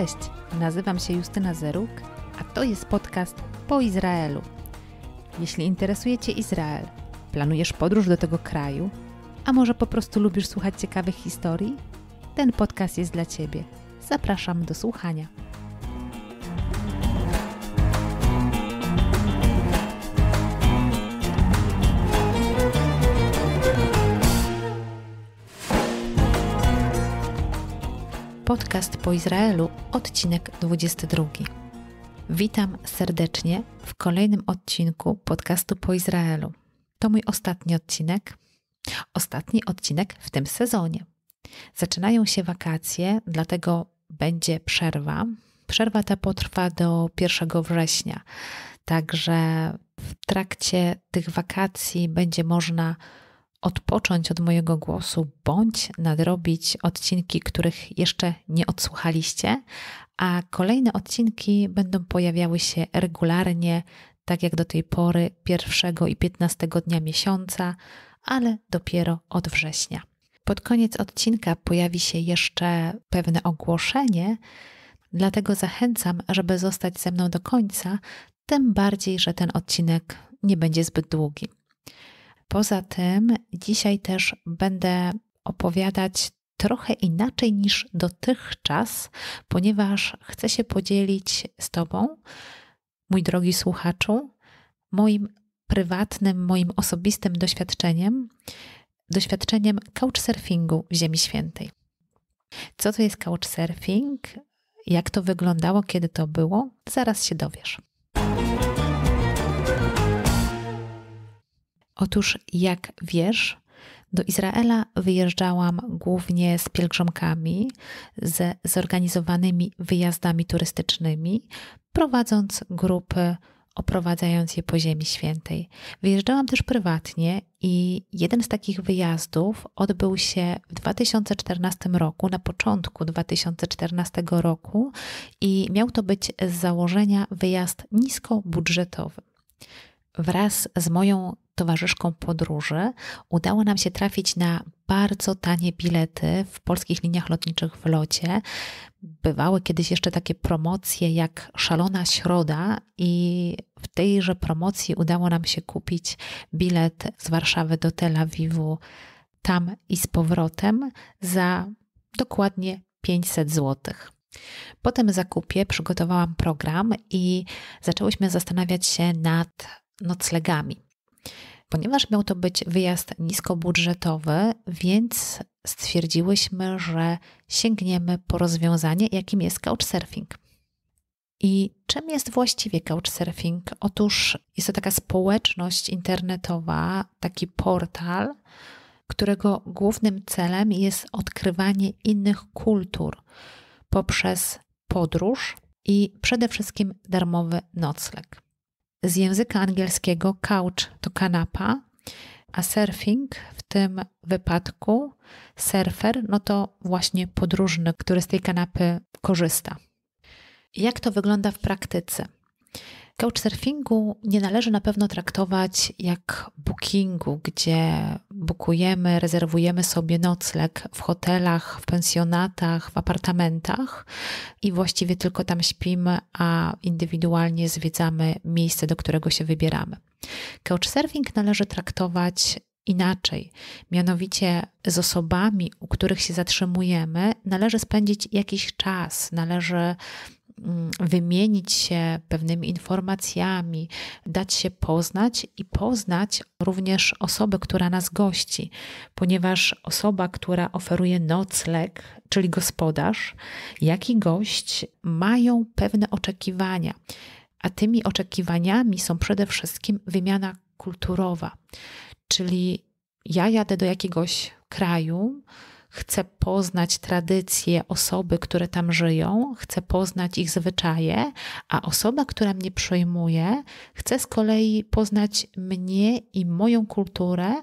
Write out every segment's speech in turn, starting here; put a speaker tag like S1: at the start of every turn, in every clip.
S1: Cześć, nazywam się Justyna Zeruk, a to jest podcast po Izraelu. Jeśli interesuje Cię Izrael, planujesz podróż do tego kraju, a może po prostu lubisz słuchać ciekawych historii, ten podcast jest dla Ciebie. Zapraszam do słuchania. Podcast po Izraelu, odcinek 22. Witam serdecznie w kolejnym odcinku podcastu po Izraelu. To mój ostatni odcinek. Ostatni odcinek w tym sezonie. Zaczynają się wakacje, dlatego będzie przerwa. Przerwa ta potrwa do 1 września. Także w trakcie tych wakacji będzie można odpocząć od mojego głosu, bądź nadrobić odcinki, których jeszcze nie odsłuchaliście, a kolejne odcinki będą pojawiały się regularnie, tak jak do tej pory, pierwszego i 15 dnia miesiąca, ale dopiero od września. Pod koniec odcinka pojawi się jeszcze pewne ogłoszenie, dlatego zachęcam, żeby zostać ze mną do końca, tym bardziej, że ten odcinek nie będzie zbyt długi. Poza tym, dzisiaj też będę opowiadać trochę inaczej niż dotychczas, ponieważ chcę się podzielić z Tobą, mój drogi słuchaczu, moim prywatnym, moim osobistym doświadczeniem, doświadczeniem couchsurfingu w Ziemi Świętej. Co to jest couchsurfing? Jak to wyglądało, kiedy to było? Zaraz się dowiesz. Otóż, jak wiesz, do Izraela wyjeżdżałam głównie z pielgrzymkami, ze zorganizowanymi wyjazdami turystycznymi, prowadząc grupy, oprowadzając je po Ziemi Świętej. Wyjeżdżałam też prywatnie i jeden z takich wyjazdów odbył się w 2014 roku, na początku 2014 roku i miał to być z założenia wyjazd niskobudżetowy. Wraz z moją towarzyszką podróży udało nam się trafić na bardzo tanie bilety w polskich liniach lotniczych w locie. Bywały kiedyś jeszcze takie promocje jak Szalona Środa, i w tejże promocji udało nam się kupić bilet z Warszawy do Tel Awiwu tam i z powrotem za dokładnie 500 zł. Po tym zakupie przygotowałam program i zaczęłyśmy zastanawiać się nad noclegami. Ponieważ miał to być wyjazd niskobudżetowy, więc stwierdziłyśmy, że sięgniemy po rozwiązanie, jakim jest couchsurfing. I czym jest właściwie couchsurfing? Otóż jest to taka społeczność internetowa, taki portal, którego głównym celem jest odkrywanie innych kultur poprzez podróż i przede wszystkim darmowy nocleg z języka angielskiego couch to kanapa, a surfing w tym wypadku surfer no to właśnie podróżny, który z tej kanapy korzysta. Jak to wygląda w praktyce? Couchsurfingu nie należy na pewno traktować jak bookingu, gdzie bukujemy, rezerwujemy sobie nocleg w hotelach, w pensjonatach, w apartamentach i właściwie tylko tam śpimy, a indywidualnie zwiedzamy miejsce, do którego się wybieramy. Couchsurfing należy traktować inaczej. Mianowicie z osobami, u których się zatrzymujemy, należy spędzić jakiś czas, należy wymienić się pewnymi informacjami, dać się poznać i poznać również osobę, która nas gości, ponieważ osoba, która oferuje nocleg, czyli gospodarz, jak i gość mają pewne oczekiwania. A tymi oczekiwaniami są przede wszystkim wymiana kulturowa, czyli ja jadę do jakiegoś kraju, chcę poznać tradycje osoby, które tam żyją, chcę poznać ich zwyczaje, a osoba, która mnie przyjmuje, chce z kolei poznać mnie i moją kulturę,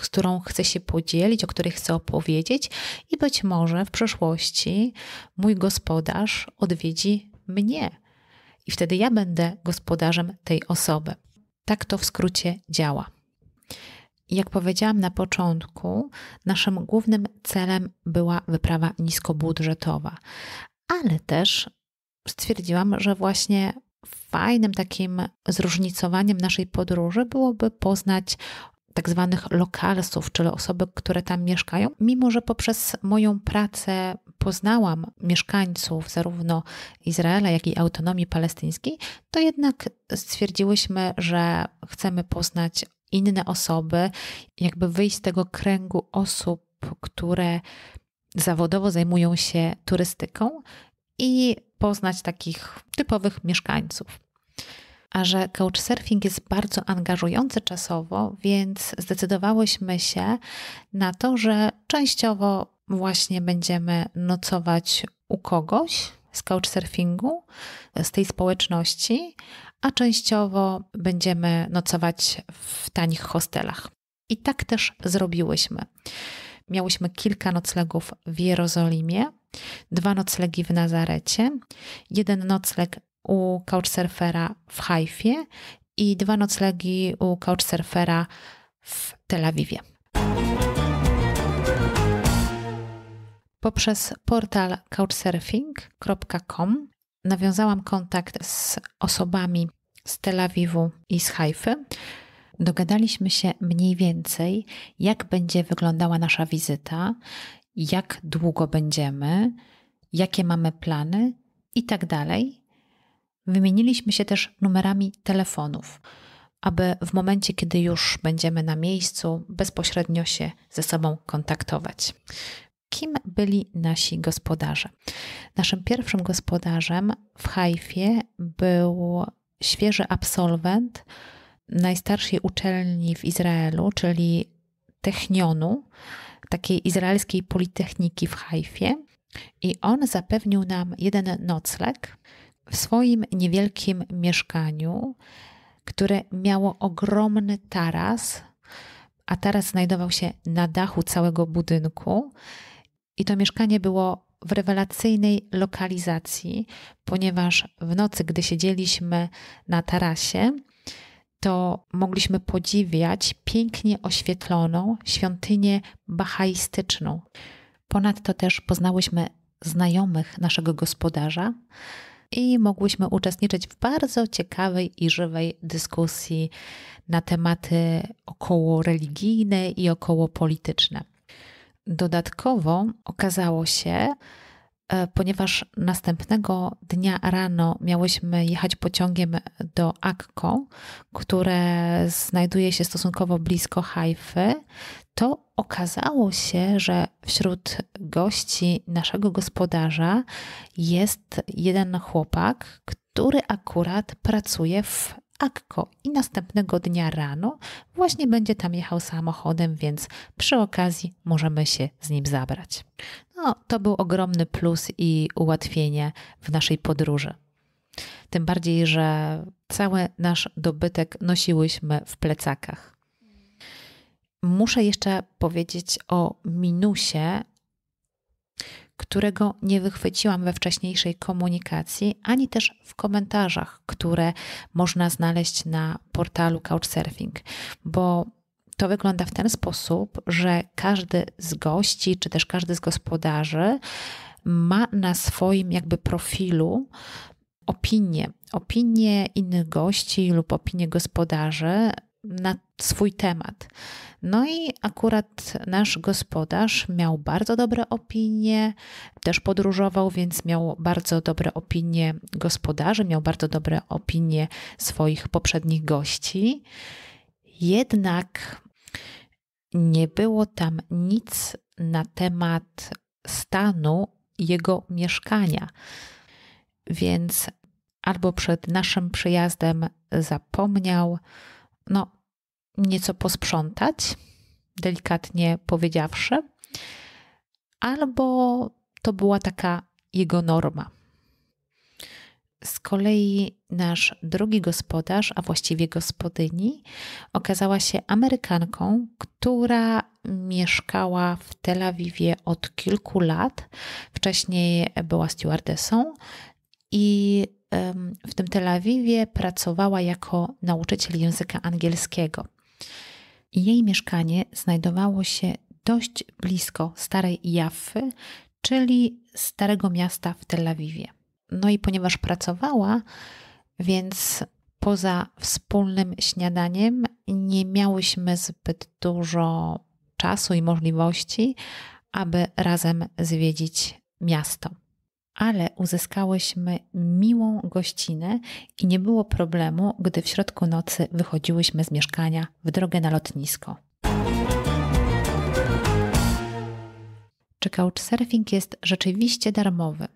S1: z którą chcę się podzielić, o której chcę opowiedzieć, i być może w przyszłości mój gospodarz odwiedzi mnie. I wtedy ja będę gospodarzem tej osoby. Tak to w skrócie działa. Jak powiedziałam na początku, naszym głównym celem była wyprawa niskobudżetowa. ale też stwierdziłam, że właśnie fajnym takim zróżnicowaniem naszej podróży byłoby poznać tak zwanych lokalsów, czyli osoby, które tam mieszkają, mimo że poprzez moją pracę poznałam mieszkańców zarówno Izraela, jak i autonomii palestyńskiej, to jednak stwierdziłyśmy, że chcemy poznać inne osoby, jakby wyjść z tego kręgu osób, które zawodowo zajmują się turystyką i poznać takich typowych mieszkańców. A że couchsurfing jest bardzo angażujący czasowo, więc zdecydowałyśmy się na to, że częściowo właśnie będziemy nocować u kogoś z couchsurfingu, z tej społeczności, a częściowo będziemy nocować w tanich hostelach. I tak też zrobiłyśmy. Miałyśmy kilka noclegów w Jerozolimie, dwa noclegi w Nazarecie, jeden nocleg u couchsurfera w Haifie i dwa noclegi u couchsurfera w Tel Awiwie. Poprzez portal couchsurfing.com nawiązałam kontakt z osobami z Tel Awiwu i z Haify. Dogadaliśmy się mniej więcej, jak będzie wyglądała nasza wizyta, jak długo będziemy, jakie mamy plany i tak dalej. Wymieniliśmy się też numerami telefonów, aby w momencie, kiedy już będziemy na miejscu, bezpośrednio się ze sobą kontaktować. Kim byli nasi gospodarze? Naszym pierwszym gospodarzem w Haifie był świeży absolwent najstarszej uczelni w Izraelu, czyli Technionu, takiej izraelskiej politechniki w Haifie. I on zapewnił nam jeden nocleg w swoim niewielkim mieszkaniu, które miało ogromny taras, a taras znajdował się na dachu całego budynku. I to mieszkanie było w rewelacyjnej lokalizacji, ponieważ w nocy, gdy siedzieliśmy na tarasie, to mogliśmy podziwiać pięknie oświetloną świątynię bahaistyczną. Ponadto też poznałyśmy znajomych naszego gospodarza i mogłyśmy uczestniczyć w bardzo ciekawej i żywej dyskusji na tematy około religijne i około polityczne. Dodatkowo okazało się, E, ponieważ następnego dnia rano miałyśmy jechać pociągiem do Akko, które znajduje się stosunkowo blisko Haify, to okazało się, że wśród gości naszego gospodarza jest jeden chłopak, który akurat pracuje w Akko i następnego dnia rano właśnie będzie tam jechał samochodem, więc przy okazji możemy się z nim zabrać. No, to był ogromny plus i ułatwienie w naszej podróży. Tym bardziej, że cały nasz dobytek nosiłyśmy w plecakach. Muszę jeszcze powiedzieć o minusie, którego nie wychwyciłam we wcześniejszej komunikacji, ani też w komentarzach, które można znaleźć na portalu Couchsurfing, bo to wygląda w ten sposób, że każdy z gości, czy też każdy z gospodarzy ma na swoim jakby profilu opinie, opinie innych gości lub opinie gospodarzy na swój temat. No i akurat nasz gospodarz miał bardzo dobre opinie, też podróżował, więc miał bardzo dobre opinie gospodarzy, miał bardzo dobre opinie swoich poprzednich gości. Jednak nie było tam nic na temat stanu jego mieszkania. Więc albo przed naszym przyjazdem zapomniał, no, nieco posprzątać, delikatnie powiedziawszy, albo to była taka jego norma. Z kolei nasz drugi gospodarz, a właściwie gospodyni, okazała się Amerykanką, która mieszkała w Tel Awiwie od kilku lat. Wcześniej była stewardessą i w tym Tel Awiwie pracowała jako nauczyciel języka angielskiego. Jej mieszkanie znajdowało się dość blisko starej Jaffy, czyli Starego Miasta w Tel Awiwie. No i ponieważ pracowała, więc poza wspólnym śniadaniem nie miałyśmy zbyt dużo czasu i możliwości, aby razem zwiedzić miasto. Ale uzyskałyśmy miłą gościnę i nie było problemu, gdy w środku nocy wychodziłyśmy z mieszkania w drogę na lotnisko. Czy couchsurfing jest rzeczywiście darmowy?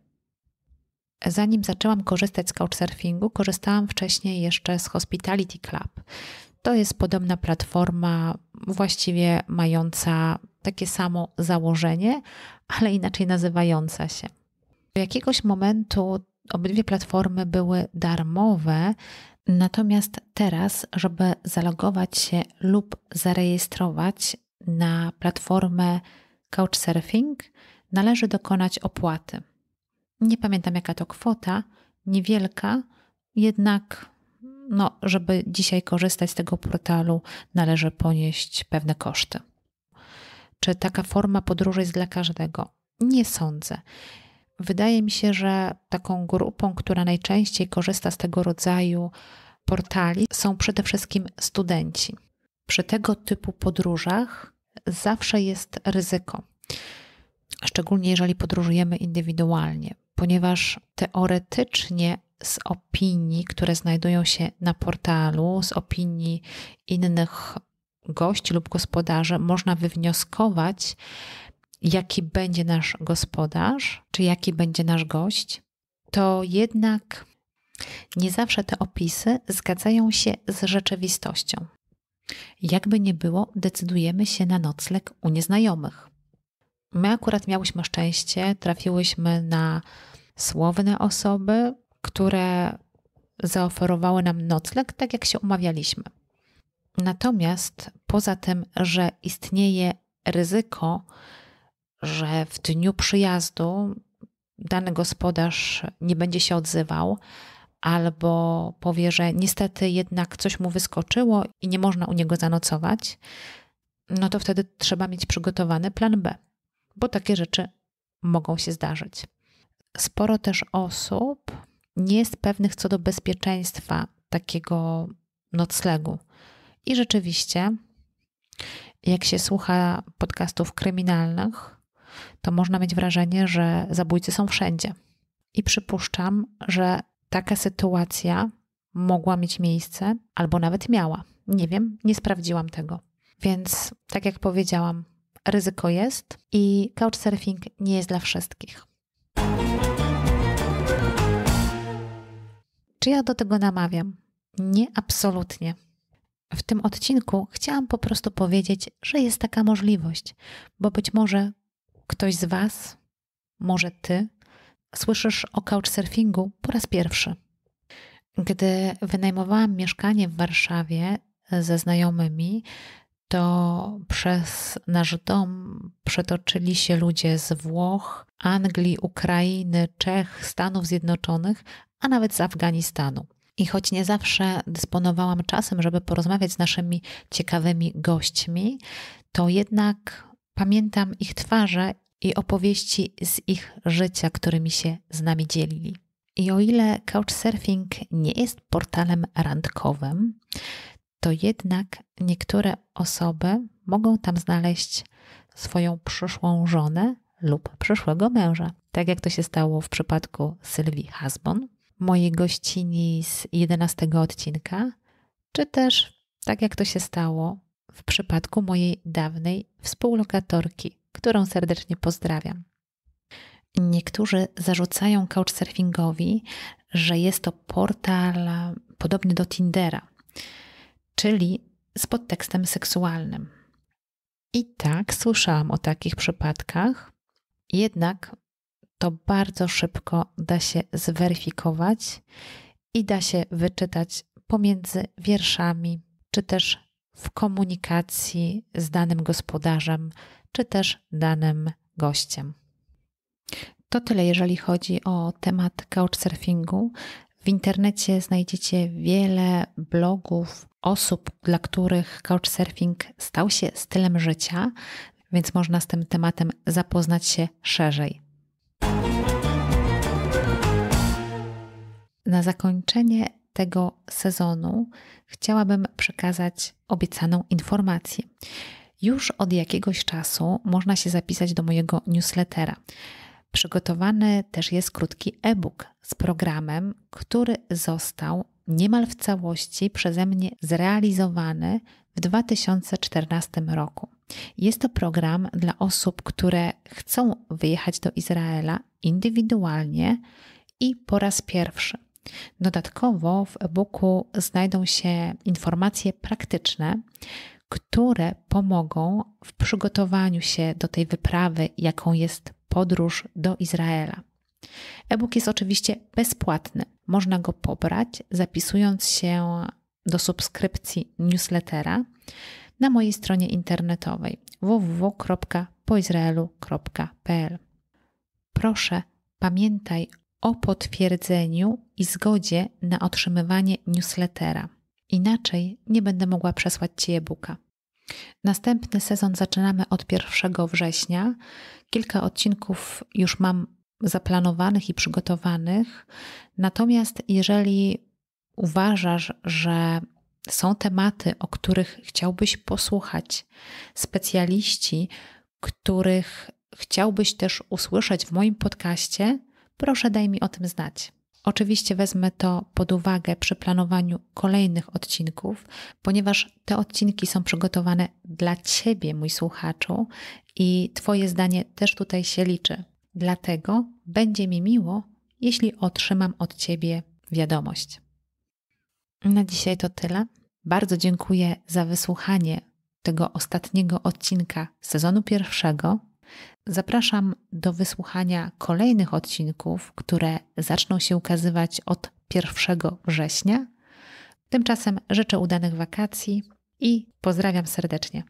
S1: Zanim zaczęłam korzystać z couchsurfingu, korzystałam wcześniej jeszcze z Hospitality Club. To jest podobna platforma, właściwie mająca takie samo założenie, ale inaczej nazywająca się. Jakiegoś momentu obydwie platformy były darmowe, natomiast teraz, żeby zalogować się lub zarejestrować na platformę Couchsurfing, należy dokonać opłaty. Nie pamiętam jaka to kwota, niewielka, jednak no, żeby dzisiaj korzystać z tego portalu, należy ponieść pewne koszty. Czy taka forma podróży jest dla każdego? Nie sądzę. Wydaje mi się, że taką grupą, która najczęściej korzysta z tego rodzaju portali, są przede wszystkim studenci. Przy tego typu podróżach zawsze jest ryzyko, szczególnie jeżeli podróżujemy indywidualnie, ponieważ teoretycznie z opinii, które znajdują się na portalu, z opinii innych gości lub gospodarzy, można wywnioskować, jaki będzie nasz gospodarz, czy jaki będzie nasz gość, to jednak nie zawsze te opisy zgadzają się z rzeczywistością. Jakby nie było, decydujemy się na nocleg u nieznajomych. My akurat miałyśmy szczęście, trafiłyśmy na słowne osoby, które zaoferowały nam nocleg, tak jak się umawialiśmy. Natomiast poza tym, że istnieje ryzyko, że w dniu przyjazdu dany gospodarz nie będzie się odzywał, albo powie, że niestety jednak coś mu wyskoczyło i nie można u niego zanocować, no to wtedy trzeba mieć przygotowany plan B, bo takie rzeczy mogą się zdarzyć. Sporo też osób nie jest pewnych co do bezpieczeństwa takiego noclegu. I rzeczywiście, jak się słucha podcastów kryminalnych, to można mieć wrażenie, że zabójcy są wszędzie. I przypuszczam, że taka sytuacja mogła mieć miejsce, albo nawet miała. Nie wiem, nie sprawdziłam tego. Więc, tak jak powiedziałam, ryzyko jest i couchsurfing nie jest dla wszystkich. Czy ja do tego namawiam? Nie, absolutnie. W tym odcinku chciałam po prostu powiedzieć, że jest taka możliwość, bo być może ktoś z Was, może Ty, słyszysz o couchsurfingu po raz pierwszy. Gdy wynajmowałam mieszkanie w Warszawie ze znajomymi, to przez nasz dom przetoczyli się ludzie z Włoch, Anglii, Ukrainy, Czech, Stanów Zjednoczonych, a nawet z Afganistanu. I choć nie zawsze dysponowałam czasem, żeby porozmawiać z naszymi ciekawymi gośćmi, to jednak pamiętam ich twarze i opowieści z ich życia, którymi się z nami dzielili. I o ile Couchsurfing nie jest portalem randkowym, to jednak niektóre osoby mogą tam znaleźć swoją przyszłą żonę lub przyszłego męża. Tak jak to się stało w przypadku Sylwii Hasbon, mojej gościni z 11 odcinka, czy też tak jak to się stało w przypadku mojej dawnej współlokatorki, którą serdecznie pozdrawiam. Niektórzy zarzucają couchsurfingowi, że jest to portal podobny do Tindera, czyli z podtekstem seksualnym. I tak słyszałam o takich przypadkach, jednak to bardzo szybko da się zweryfikować i da się wyczytać pomiędzy wierszami, czy też w komunikacji z danym gospodarzem czy też danym gościem. To tyle, jeżeli chodzi o temat couchsurfingu. W internecie znajdziecie wiele blogów osób, dla których couchsurfing stał się stylem życia, więc można z tym tematem zapoznać się szerzej. Na zakończenie tego sezonu chciałabym przekazać obiecaną informację. Już od jakiegoś czasu można się zapisać do mojego newslettera. Przygotowany też jest krótki e-book z programem, który został niemal w całości przeze mnie zrealizowany w 2014 roku. Jest to program dla osób, które chcą wyjechać do Izraela indywidualnie i po raz pierwszy. Dodatkowo w e-booku znajdą się informacje praktyczne, które pomogą w przygotowaniu się do tej wyprawy, jaką jest podróż do Izraela. E-book jest oczywiście bezpłatny. Można go pobrać, zapisując się do subskrypcji newslettera na mojej stronie internetowej www.poizraelu.pl. Proszę, pamiętaj o potwierdzeniu i zgodzie na otrzymywanie newslettera. Inaczej nie będę mogła przesłać Ci e-booka. Następny sezon zaczynamy od 1 września. Kilka odcinków już mam zaplanowanych i przygotowanych. Natomiast jeżeli uważasz, że są tematy, o których chciałbyś posłuchać, specjaliści, których chciałbyś też usłyszeć w moim podcaście, proszę daj mi o tym znać. Oczywiście wezmę to pod uwagę przy planowaniu kolejnych odcinków, ponieważ te odcinki są przygotowane dla Ciebie, mój słuchaczu, i Twoje zdanie też tutaj się liczy. Dlatego będzie mi miło, jeśli otrzymam od Ciebie wiadomość. Na dzisiaj to tyle. Bardzo dziękuję za wysłuchanie tego ostatniego odcinka sezonu pierwszego. Zapraszam do wysłuchania kolejnych odcinków, które zaczną się ukazywać od 1 września. Tymczasem życzę udanych wakacji i pozdrawiam serdecznie.